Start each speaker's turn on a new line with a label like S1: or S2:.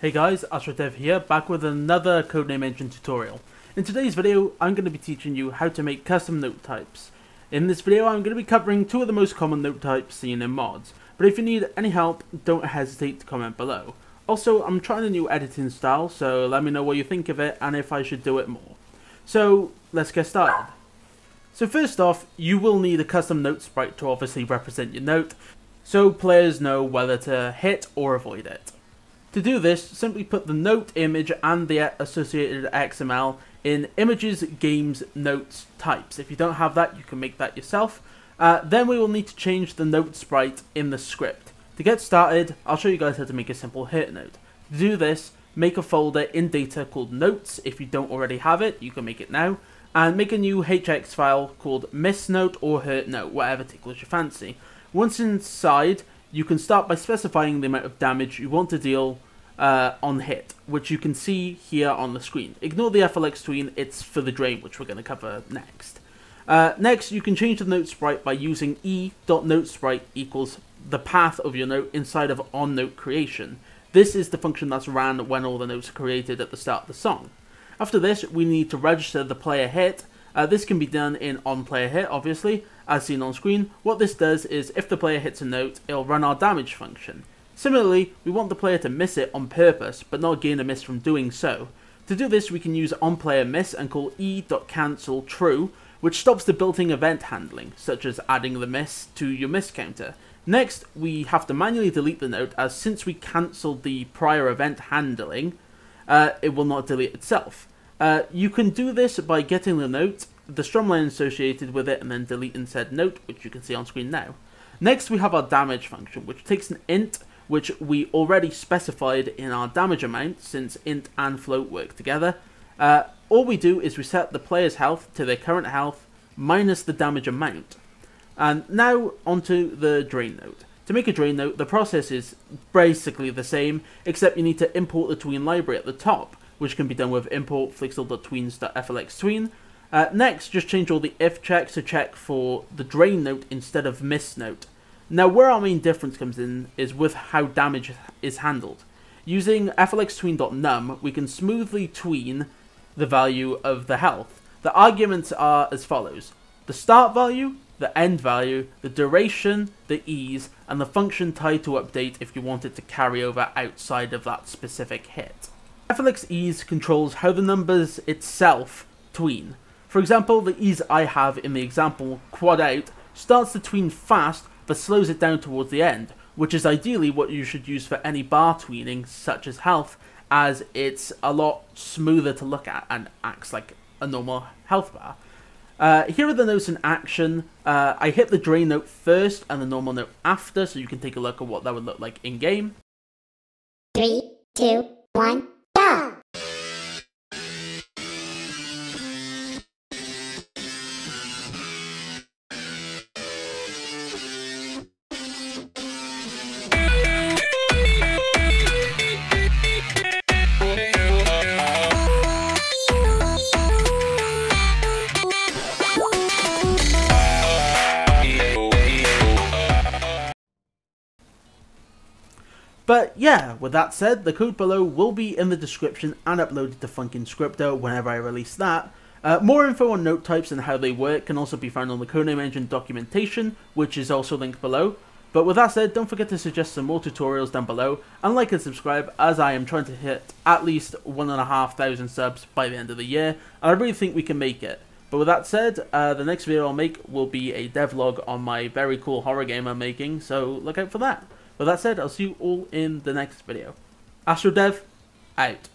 S1: Hey guys, AstroDev here, back with another Codename Engine tutorial. In today's video, I'm going to be teaching you how to make custom note types. In this video, I'm going to be covering two of the most common note types seen in mods, but if you need any help, don't hesitate to comment below. Also, I'm trying a new editing style, so let me know what you think of it and if I should do it more. So, let's get started. So first off, you will need a custom note sprite to obviously represent your note, so players know whether to hit or avoid it. To do this, simply put the note image and the associated XML in images, games, notes, types. If you don't have that, you can make that yourself. Uh, then we will need to change the note sprite in the script. To get started, I'll show you guys how to make a simple hit note. To do this, make a folder in data called notes. If you don't already have it, you can make it now. And make a new HX file called miss note or hurt note, whatever tickles your fancy. Once inside, you can start by specifying the amount of damage you want to deal uh, on hit, which you can see here on the screen. Ignore the FLX tween, it's for the drain, which we're going to cover next. Uh, next, you can change the note sprite by using e.notesprite equals the path of your note inside of onNote creation. This is the function that's ran when all the notes are created at the start of the song. After this, we need to register the player hit. Uh, this can be done in on player hit, obviously, as seen on screen, what this does is if the player hits a note, it'll run our damage function. Similarly, we want the player to miss it on purpose, but not gain a miss from doing so. To do this, we can use onPlayerMiss and call e.cancel true, which stops the built-in event handling, such as adding the miss to your miss counter. Next, we have to manually delete the note, as since we cancelled the prior event handling, uh, it will not delete itself. Uh, you can do this by getting the note the strumline associated with it and then deleting said note, which you can see on screen now. Next, we have our damage function, which takes an int, which we already specified in our damage amount, since int and float work together. Uh, all we do is reset the player's health to their current health minus the damage amount. And now onto the drain note. To make a drain note, the process is basically the same, except you need to import the tween library at the top, which can be done with import flixel.tweens.flxtween, uh, next, just change all the if checks to check for the drain note instead of miss note. Now, where our main difference comes in is with how damage is handled. Using flxtween.num, we can smoothly tween the value of the health. The arguments are as follows. The start value, the end value, the duration, the ease, and the function tied to update if you want it to carry over outside of that specific hit. FLX ease controls how the numbers itself tween. For example, the ease I have in the example quad out starts the tween fast but slows it down towards the end, which is ideally what you should use for any bar tweening such as health as it's a lot smoother to look at and acts like a normal health bar. Uh, here are the notes in action. Uh, I hit the drain note first and the normal note after, so you can take a look at what that would look like in game.
S2: Three, two, one.
S1: But yeah, with that said, the code below will be in the description and uploaded to FunkinScripto whenever I release that. Uh, more info on note types and how they work can also be found on the Codename Engine documentation, which is also linked below. But with that said, don't forget to suggest some more tutorials down below, and like and subscribe as I am trying to hit at least 1,500 subs by the end of the year, and I really think we can make it. But with that said, uh, the next video I'll make will be a devlog on my very cool horror game I'm making, so look out for that. With that said, I'll see you all in the next video. AstroDev, out.